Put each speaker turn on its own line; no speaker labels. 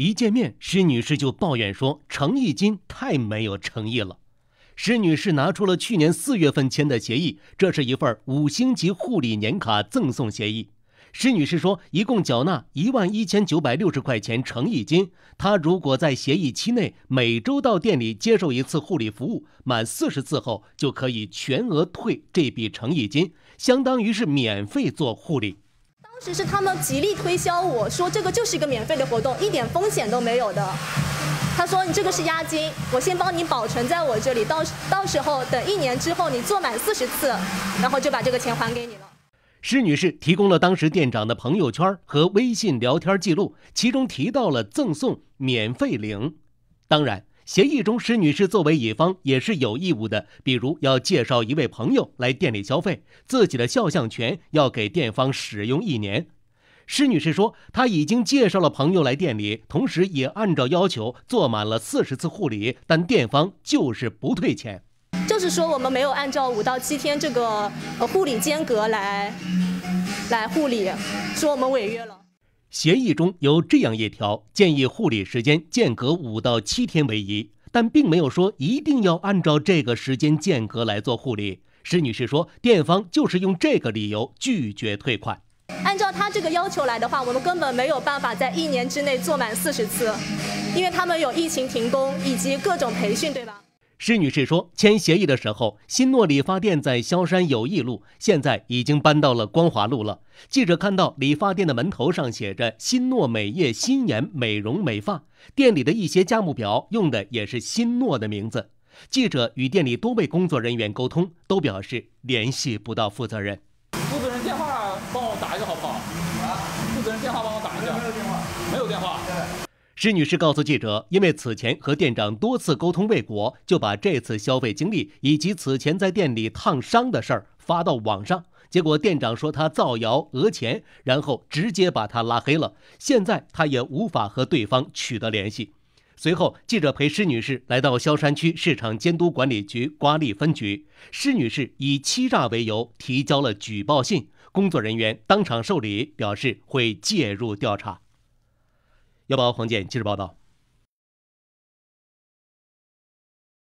一见面，施女士就抱怨说诚意金太没有诚意了。施女士拿出了去年四月份签的协议，这是一份五星级护理年卡赠送协议。施女士说，一共缴纳一万一千九百六十块钱诚意金。她如果在协议期内每周到店里接受一次护理服务，满四十次后就可以全额退这笔诚意金，相当于是免费做护理。
当时是他们极力推销我说这个就是一个免费的活动，一点风险都没有的。他说：“你这个是押金，我先帮你保存在我这里，到到时候等一年之后你做满四十次，然后就把这个钱还给你了。”
施女士提供了当时店长的朋友圈和微信聊天记录，其中提到了赠送免费领。当然，协议中施女士作为乙方也是有义务的，比如要介绍一位朋友来店里消费，自己的肖像权要给店方使用一年。施女士说，她已经介绍了朋友来店里，同时也按照要求做满了四十次护理，但店方就是不退钱。
就是说，我们没有按照五到七天这个呃护理间隔来来护理，说我们违约了。
协议中有这样一条，建议护理时间间隔五到七天为宜，但并没有说一定要按照这个时间间隔来做护理。施女士说，店方就是用这个理由拒绝退款。
按照他这个要求来的话，我们根本没有办法在一年之内做满四十次，因为他们有疫情停工以及各种培训，对吧？
施女士说，签协议的时候，新诺理发店在萧山友谊路，现在已经搬到了光华路了。记者看到理发店的门头上写着“新诺美业新颜美容美发”，店里的一些价目表用的也是新诺的名字。记者与店里多位工作人员沟通，都表示联系不到负责人。
负责人电话帮我打一个好不好？啊，负责人电话帮我打一下。没有电话，没有电话。
施女士告诉记者，因为此前和店长多次沟通未果，就把这次消费经历以及此前在店里烫伤的事儿发到网上。结果店长说他造谣讹钱，然后直接把他拉黑了。现在他也无法和对方取得联系。随后，记者陪施女士来到萧山区市场监督管理局瓜沥分局，施女士以欺诈为由提交了举报信，工作人员当场受理，表示会介入调查。幺八黄建记者报道。